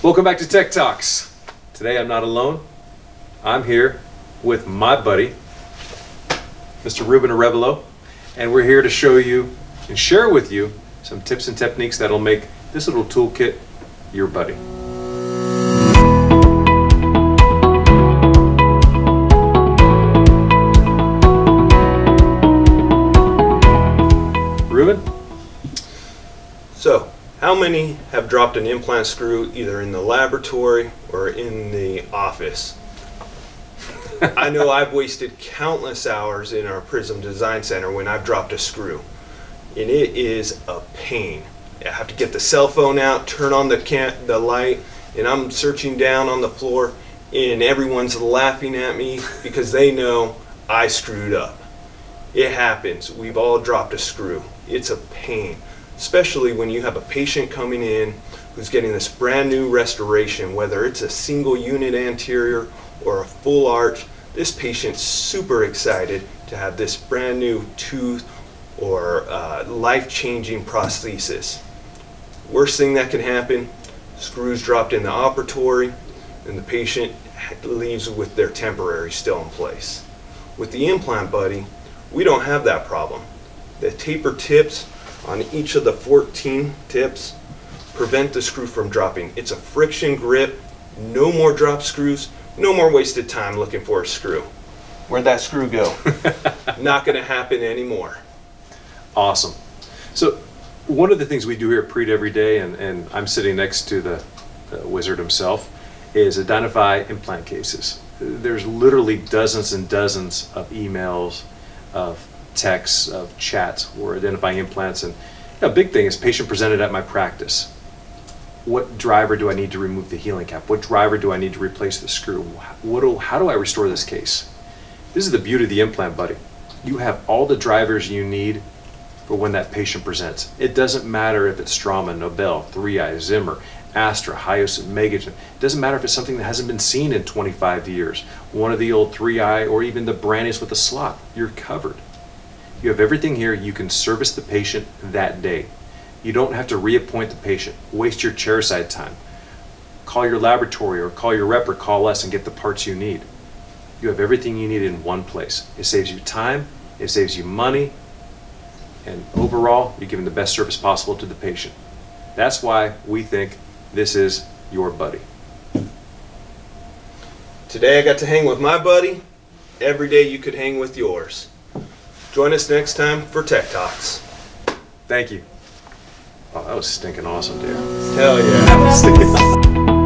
Welcome back to Tech Talks. Today I'm not alone. I'm here with my buddy, Mr. Ruben Arevalo, and we're here to show you and share with you some tips and techniques that'll make this little toolkit your buddy. Ruben? So, how many have dropped an implant screw either in the laboratory or in the office? I know I've wasted countless hours in our Prism Design Center when I've dropped a screw. And it is a pain. I have to get the cell phone out, turn on the can the light, and I'm searching down on the floor and everyone's laughing at me because they know I screwed up. It happens. We've all dropped a screw. It's a pain, especially when you have a patient coming in who's getting this brand new restoration, whether it's a single unit anterior or a full arch. This patient's super excited to have this brand new tooth or uh, life-changing prosthesis. Worst thing that can happen, screws dropped in the operatory and the patient leaves with their temporary still in place. With the implant buddy, we don't have that problem. The taper tips on each of the 14 tips prevent the screw from dropping. It's a friction grip, no more drop screws, no more wasted time looking for a screw. Where'd that screw go? Not gonna happen anymore. Awesome. So one of the things we do here at Preat every day, and, and I'm sitting next to the, the wizard himself, is identify implant cases. There's literally dozens and dozens of emails, of texts, of chats where identifying implants. And a big thing is patient presented at my practice. What driver do I need to remove the healing cap? What driver do I need to replace the screw? What do, how do I restore this case? This is the beauty of the implant, buddy. You have all the drivers you need for when that patient presents. It doesn't matter if it's Straumann, Nobel, 3i, Zimmer, Astra, Hyos, Megagen. It doesn't matter if it's something that hasn't been seen in 25 years. One of the old 3i or even the Branius with a slot. You're covered. You have everything here. You can service the patient that day. You don't have to reappoint the patient. Waste your chairside time. Call your laboratory or call your rep or call us and get the parts you need. You have everything you need in one place. It saves you time, it saves you money, and overall, you're giving the best service possible to the patient. That's why we think this is your buddy. Today I got to hang with my buddy. Every day you could hang with yours. Join us next time for Tech Talks. Thank you. Oh, that was stinking awesome, dude. Hell yeah.